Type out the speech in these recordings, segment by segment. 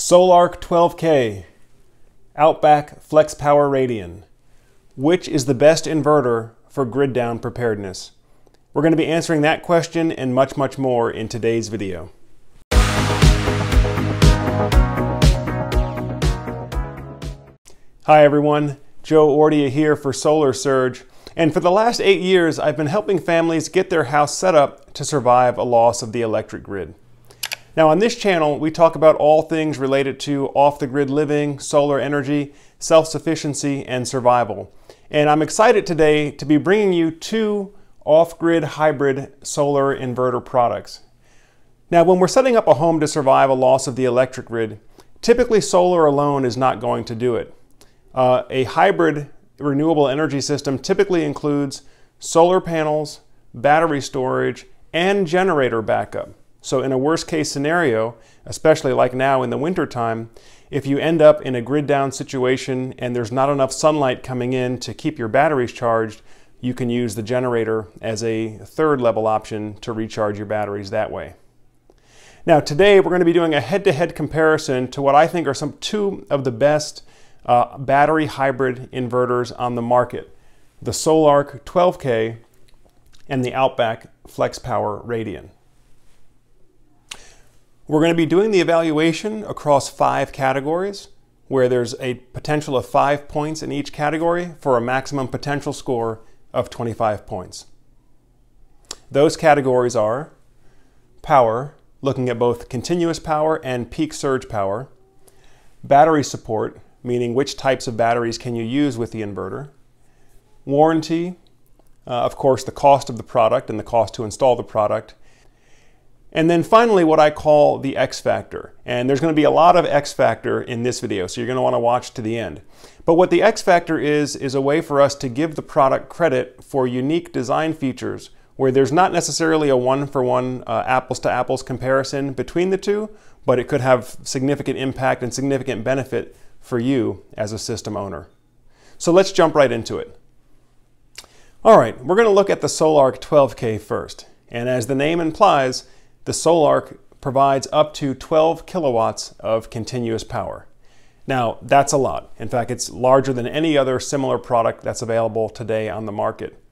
Sol-Ark 12K, Outback FlexPower Radian. Which is the best inverter for grid down preparedness? We're going to be answering that question and much, much more in today's video. Hi everyone, Joe Ordia here for Solar Surge. And for the last eight years, I've been helping families get their house set up to survive a loss of the electric grid. Now on this channel, we talk about all things related to off-the-grid living, solar energy, self-sufficiency, and survival. And I'm excited today to be bringing you two off-grid hybrid solar inverter products. Now when we're setting up a home to survive a loss of the electric grid, typically solar alone is not going to do it. Uh, a hybrid renewable energy system typically includes solar panels, battery storage, and generator backup. So in a worst case scenario, especially like now in the wintertime, if you end up in a grid down situation and there's not enough sunlight coming in to keep your batteries charged, you can use the generator as a third level option to recharge your batteries that way. Now today we're going to be doing a head-to-head -head comparison to what I think are some two of the best uh, battery hybrid inverters on the market, the Sol-Ark 12K and the Outback FlexPower Radian. We're going to be doing the evaluation across five categories where there's a potential of five points in each category for a maximum potential score of 25 points. Those categories are power, looking at both continuous power and peak surge power, battery support, meaning which types of batteries can you use with the inverter, warranty, uh, of course the cost of the product and the cost to install the product, and then finally, what I call the X factor. And there's going to be a lot of X factor in this video, so you're going to want to watch to the end. But what the X factor is, is a way for us to give the product credit for unique design features where there's not necessarily a one-for-one uh, apples-to-apples comparison between the two, but it could have significant impact and significant benefit for you as a system owner. So let's jump right into it. All right, we're going to look at the Sol-Ark 12K first. And as the name implies, the Sol-Ark provides up to 12 kilowatts of continuous power. Now, that's a lot. In fact, it's larger than any other similar product that's available today on the market.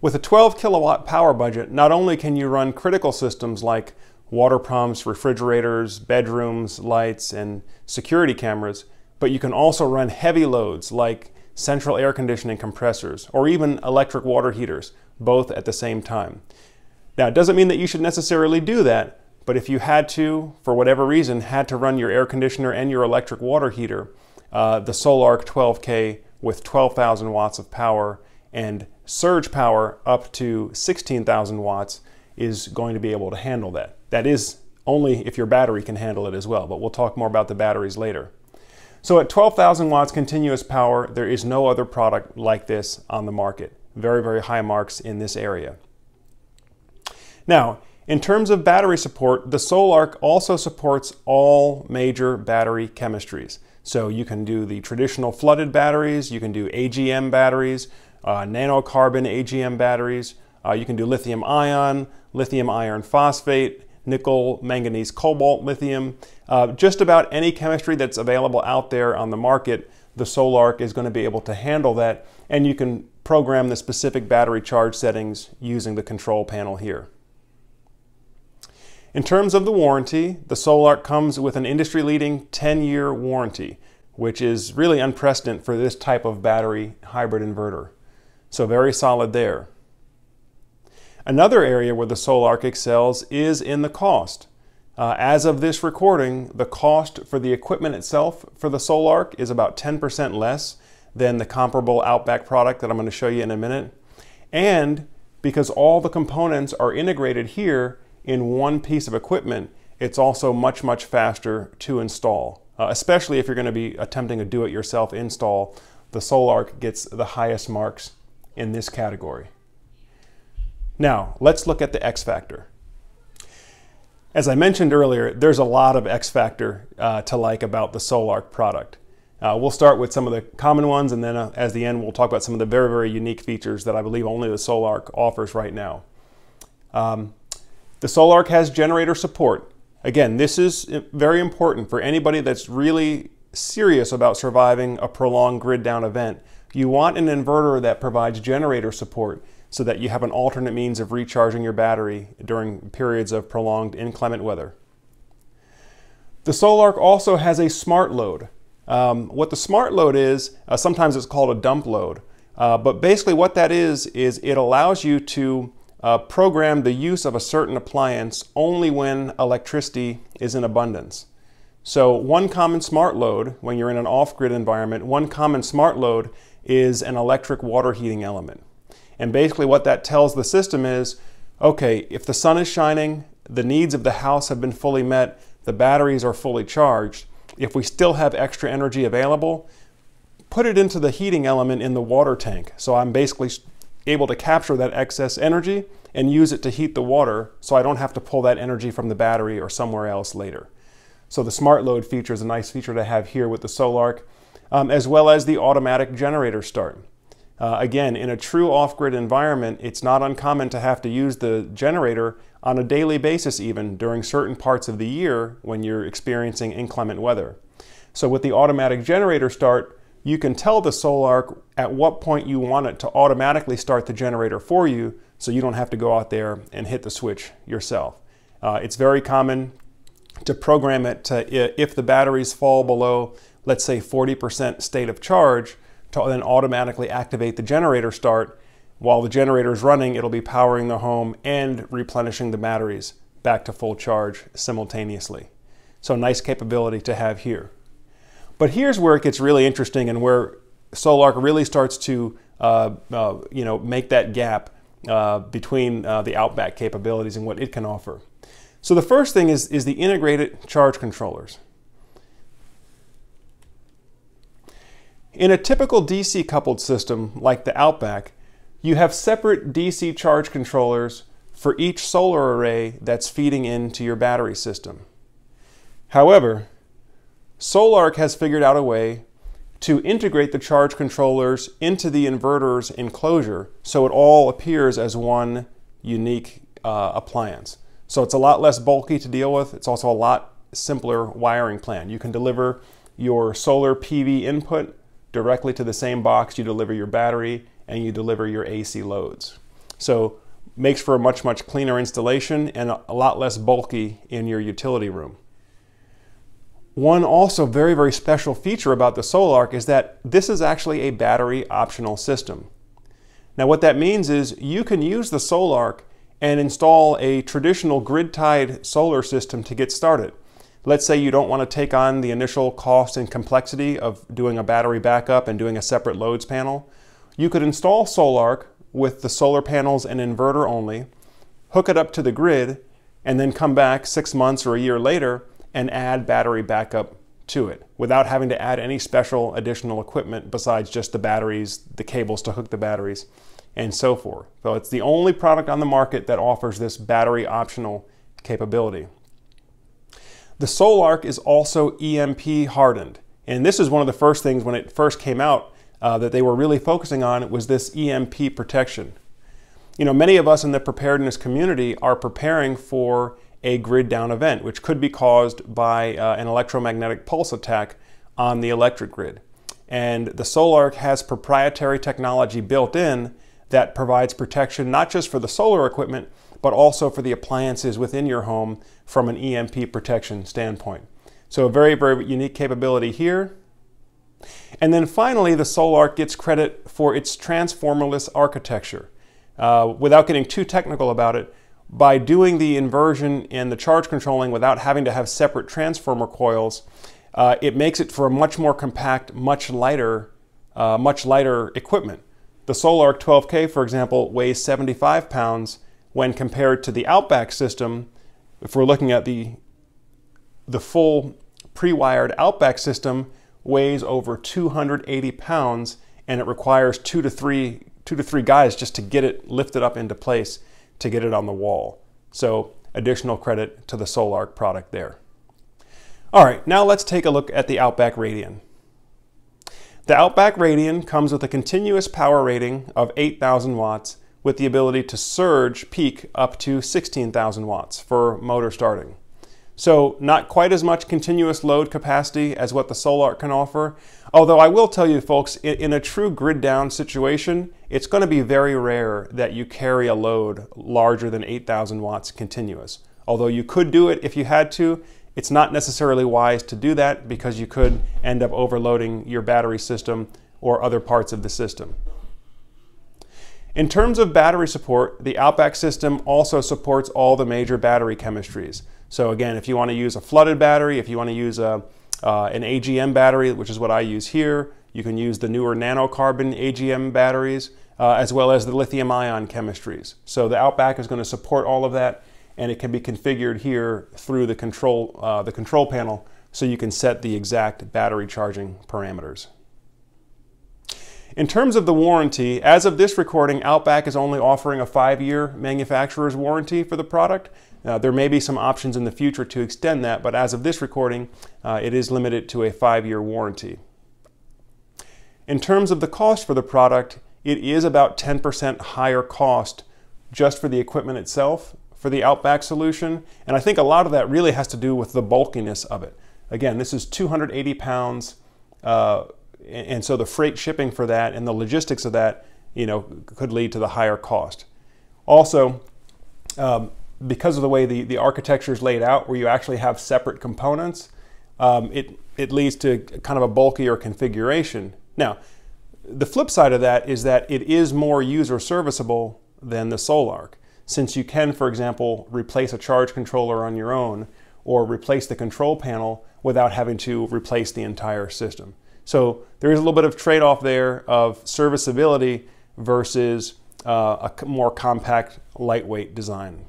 With a 12 kilowatt power budget, not only can you run critical systems like water pumps, refrigerators, bedrooms, lights, and security cameras, but you can also run heavy loads like central air conditioning compressors or even electric water heaters, both at the same time. Now, it doesn't mean that you should necessarily do that, but if you had to, for whatever reason, had to run your air conditioner and your electric water heater, uh, the Sol-Ark 12K with 12,000 watts of power and surge power up to 16,000 watts is going to be able to handle that. That is only if your battery can handle it as well, but we'll talk more about the batteries later. So at 12,000 watts continuous power, there is no other product like this on the market. Very, very high marks in this area. Now, in terms of battery support, the Sol-Ark also supports all major battery chemistries. So you can do the traditional flooded batteries, you can do AGM batteries, uh, nanocarbon AGM batteries, uh, you can do lithium ion, lithium iron phosphate, nickel, manganese, cobalt, lithium. Uh, just about any chemistry that's available out there on the market, the Sol-Ark is going to be able to handle that, and you can program the specific battery charge settings using the control panel here. In terms of the warranty, the Sol-Ark comes with an industry-leading 10-year warranty, which is really unprecedented for this type of battery hybrid inverter. So very solid there. Another area where the Sol-Ark excels is in the cost. Uh, as of this recording, the cost for the equipment itself for the Sol-Ark is about 10% less than the comparable Outback product that I'm going to show you in a minute. And because all the components are integrated here, in one piece of equipment, it's also much, much faster to install. Uh, especially if you're going to be attempting a do-it-yourself install, the Sol-Ark gets the highest marks in this category. Now, let's look at the X factor. As I mentioned earlier, there's a lot of X factor uh, to like about the Sol-Ark product. Uh, we'll start with some of the common ones, and then uh, as the end, we'll talk about some of the very, very unique features that I believe only the Sol-Ark offers right now. Um, the Sol-Ark has generator support. Again, this is very important for anybody that's really serious about surviving a prolonged grid down event. You want an inverter that provides generator support so that you have an alternate means of recharging your battery during periods of prolonged inclement weather. The Sol-Ark also has a smart load. Um, what the smart load is, uh, sometimes it's called a dump load, uh, but basically what that is, is it allows you to uh, program the use of a certain appliance only when electricity is in abundance. So one common smart load, when you're in an off-grid environment, one common smart load is an electric water heating element. And basically what that tells the system is, okay, if the sun is shining, the needs of the house have been fully met, the batteries are fully charged, if we still have extra energy available, put it into the heating element in the water tank. So I'm basically able to capture that excess energy and use it to heat the water so I don't have to pull that energy from the battery or somewhere else later. So the smart load feature is a nice feature to have here with the Sol-Ark, um, as well as the automatic generator start. Uh, again, in a true off-grid environment, it's not uncommon to have to use the generator on a daily basis even during certain parts of the year when you're experiencing inclement weather. So with the automatic generator start, you can tell the Sol-Ark at what point you want it to automatically start the generator for you so you don't have to go out there and hit the switch yourself. Uh, it's very common to program it to, if the batteries fall below, let's say 40% state of charge, to then automatically activate the generator start. While the generator is running, it'll be powering the home and replenishing the batteries back to full charge simultaneously. So nice capability to have here. But here's where it gets really interesting and where Sol-Ark really starts to uh, uh, you know, make that gap uh, between uh, the Outback capabilities and what it can offer. So the first thing is, is the integrated charge controllers. In a typical DC coupled system like the Outback, you have separate DC charge controllers for each solar array that's feeding into your battery system. However, Sol-Ark has figured out a way to integrate the charge controllers into the inverter's enclosure so it all appears as one unique uh, appliance. So it's a lot less bulky to deal with. It's also a lot simpler wiring plan. You can deliver your solar PV input directly to the same box you deliver your battery and you deliver your AC loads. So makes for a much, much cleaner installation and a lot less bulky in your utility room. One also very, very special feature about the Sol-Ark is that this is actually a battery optional system. Now what that means is you can use the Sol-Ark and install a traditional grid-tied solar system to get started. Let's say you don't want to take on the initial cost and complexity of doing a battery backup and doing a separate loads panel. You could install Sol-Ark with the solar panels and inverter only, hook it up to the grid, and then come back six months or a year later and add battery backup to it without having to add any special additional equipment besides just the batteries, the cables to hook the batteries, and so forth. So it's the only product on the market that offers this battery optional capability. The Sol-Ark is also EMP hardened. And this is one of the first things when it first came out uh, that they were really focusing on was this EMP protection. You know, many of us in the preparedness community are preparing for a grid down event, which could be caused by uh, an electromagnetic pulse attack on the electric grid. And the Sol-Ark has proprietary technology built in that provides protection not just for the solar equipment, but also for the appliances within your home from an EMP protection standpoint. So a very, very unique capability here. And then finally, the Sol-Ark gets credit for its transformerless architecture. Uh, without getting too technical about it, by doing the inversion and the charge controlling without having to have separate transformer coils, uh, it makes it for a much more compact, much lighter, uh, much lighter equipment. The Sol-Ark 12K, for example, weighs 75 pounds when compared to the Outback system. If we're looking at the, the full pre-wired Outback system, weighs over 280 pounds and it requires two to three two to three guys just to get it lifted up into place to get it on the wall. So additional credit to the Sol-Ark product there. All right, now let's take a look at the Outback Radian. The Outback Radian comes with a continuous power rating of 8,000 watts with the ability to surge peak up to 16,000 watts for motor starting. So not quite as much continuous load capacity as what the Sol-Ark can offer. Although I will tell you folks, in a true grid down situation, it's going to be very rare that you carry a load larger than 8,000 watts continuous. Although you could do it if you had to, it's not necessarily wise to do that because you could end up overloading your battery system or other parts of the system. In terms of battery support, the Outback system also supports all the major battery chemistries. So again, if you want to use a flooded battery, if you want to use a, uh, an AGM battery, which is what I use here, you can use the newer nanocarbon AGM batteries, uh, as well as the lithium ion chemistries. So the Outback is going to support all of that, and it can be configured here through the control, uh, the control panel so you can set the exact battery charging parameters. In terms of the warranty, as of this recording, Outback is only offering a five-year manufacturer's warranty for the product. Uh, there may be some options in the future to extend that, but as of this recording, uh, it is limited to a five-year warranty. In terms of the cost for the product, it is about 10% higher cost just for the equipment itself for the Outback solution, and I think a lot of that really has to do with the bulkiness of it. Again, this is 280 pounds, uh, and so the freight shipping for that and the logistics of that, you know, could lead to the higher cost. Also, um, because of the way the, the architecture is laid out, where you actually have separate components, um, it, it leads to kind of a bulkier configuration. Now, the flip side of that is that it is more user serviceable than the Sol-Ark, since you can, for example, replace a charge controller on your own or replace the control panel without having to replace the entire system. So there is a little bit of trade-off there of serviceability versus uh, a more compact, lightweight design.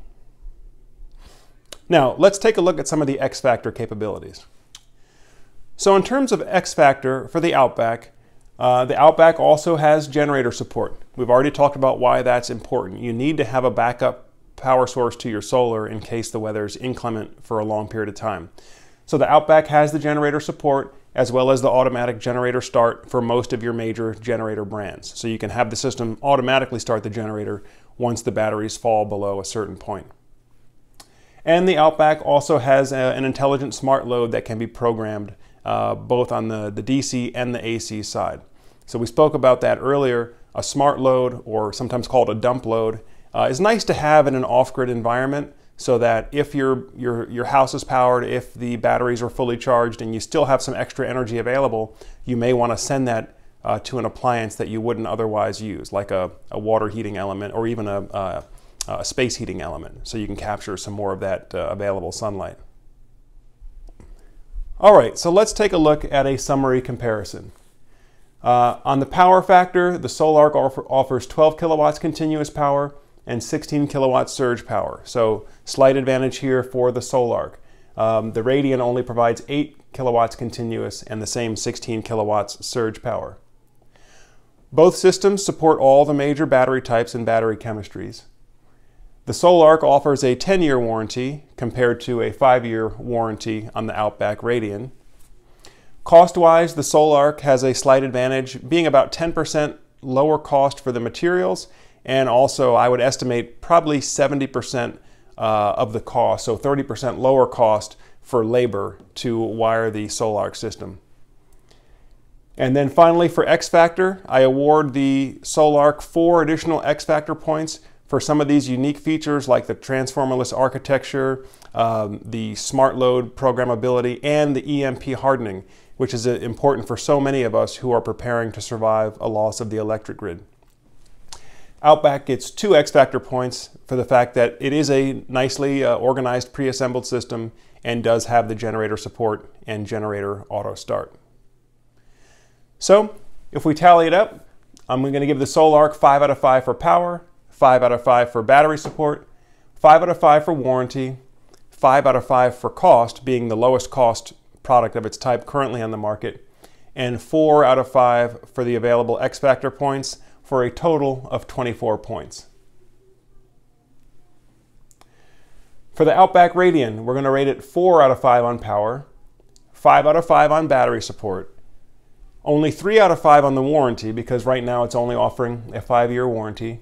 Now, let's take a look at some of the X-Factor capabilities. So in terms of X-Factor for the Outback, uh, the Outback also has generator support. We've already talked about why that's important. You need to have a backup power source to your solar in case the weather is inclement for a long period of time. So the Outback has the generator support as well as the automatic generator start for most of your major generator brands. So you can have the system automatically start the generator once the batteries fall below a certain point. And the Outback also has a, an intelligent smart load that can be programmed uh, both on the, the DC and the AC side. So we spoke about that earlier. A smart load, or sometimes called a dump load, uh, is nice to have in an off-grid environment so that if your, your, your house is powered, if the batteries are fully charged and you still have some extra energy available, you may want to send that uh, to an appliance that you wouldn't otherwise use, like a, a water heating element or even a, a, a, space heating element, so you can capture some more of that uh, available sunlight. All right, so let's take a look at a summary comparison. Uh, on the power factor, the Sol-Ark offer, offers 12 kilowatts continuous power, and 16 kilowatt surge power. So slight advantage here for the Sol-Ark. Um, the Radian only provides 8 kilowatts continuous and the same 16 kilowatts surge power. Both systems support all the major battery types and battery chemistries. The Sol-Ark offers a 10-year warranty compared to a 5-year warranty on the Outback Radian. Cost-wise, the Sol-Ark has a slight advantage, being about 10% lower cost for the materials and also, I would estimate probably 70% uh, of the cost, so 30% lower cost for labor to wire the Sol-Ark system. And then finally, for X Factor, I award the Sol-Ark four additional X Factor points for some of these unique features like the transformerless architecture, um, the smart load programmability, and the EMP hardening, which is uh, important for so many of us who are preparing to survive a loss of the electric grid. Outback gets two X Factor points for the fact that it is a nicely uh, organized pre-assembled system and does have the generator support and generator auto start. So if we tally it up, I'm going to give the Sol-Ark 5 out of 5 for power, 5 out of 5 for battery support, 5 out of 5 for warranty, 5 out of 5 for cost, being the lowest cost product of its type currently on the market, and 4 out of 5 for the available X Factor points, for a total of 24 points. For the Outback Radian, we're going to rate it 4 out of 5 on power, 5 out of 5 on battery support, only 3 out of 5 on the warranty because right now it's only offering a 5-year warranty,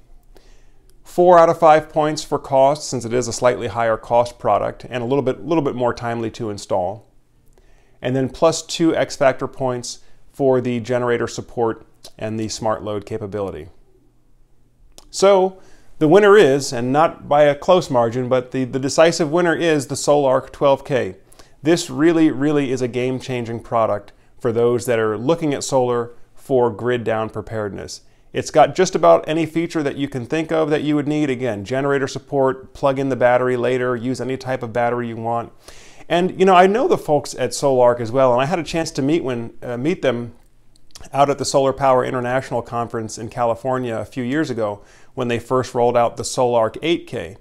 Four out of five points for cost, since it is a slightly higher cost product and a little bit, little bit more timely to install. And then plus two X Factor points for the generator support and the smart load capability. So the winner is, and not by a close margin, but the, the decisive winner is the Sol-Ark 12K. This really, really is a game-changing product for those that are looking at solar for grid down preparedness. It's got just about any feature that you can think of that you would need. Again, generator support, plug in the battery later, use any type of battery you want. And you know, I know the folks at Sol-Ark as well, and I had a chance to meet when uh, meet them out at the Solar Power International Conference in California a few years ago when they first rolled out the Sol-Ark 8K.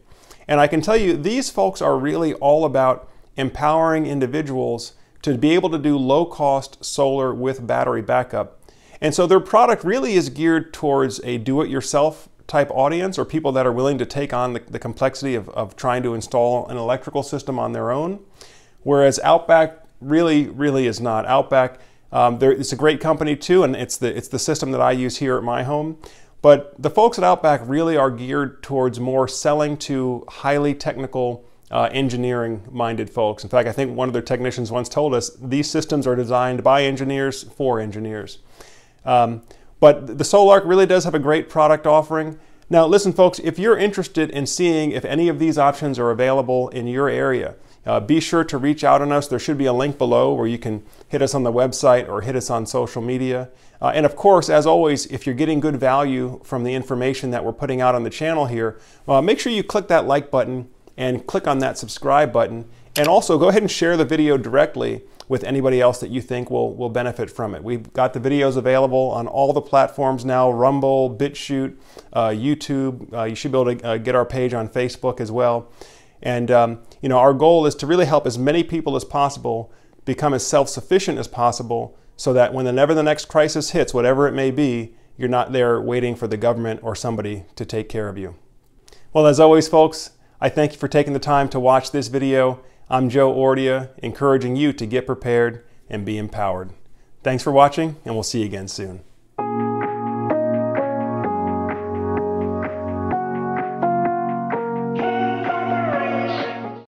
And I can tell you, these folks are really all about empowering individuals to be able to do low cost solar with battery backup. And so their product really is geared towards a do it yourself type audience or people that are willing to take on the, the complexity of, of trying to install an electrical system on their own. Whereas Outback really, really is not. Outback um, it's a great company too, and it's the, it's the system that I use here at my home. But the folks at Outback really are geared towards more selling to highly technical uh, engineering minded folks. In fact, I think one of their technicians once told us these systems are designed by engineers for engineers. Um, but the Sol-Ark really does have a great product offering. Now, listen, folks, if you're interested in seeing if any of these options are available in your area, uh, be sure to reach out on us. There should be a link below where you can hit us on the website or hit us on social media. Uh, and of course, as always, if you're getting good value from the information that we're putting out on the channel here, uh, make sure you click that like button and click on that subscribe button. And also go ahead and share the video directly with anybody else that you think will, will benefit from it. We've got the videos available on all the platforms now, Rumble, BitChute, uh, YouTube. Uh, you should be able to uh, get our page on Facebook as well. And um, you know, our goal is to really help as many people as possible become as self-sufficient as possible so that whenever the next crisis hits, whatever it may be, you're not there waiting for the government or somebody to take care of you. Well, as always, folks, I thank you for taking the time to watch this video. I'm Joe Ordia, encouraging you to get prepared and be empowered. Thanks for watching, and we'll see you again soon.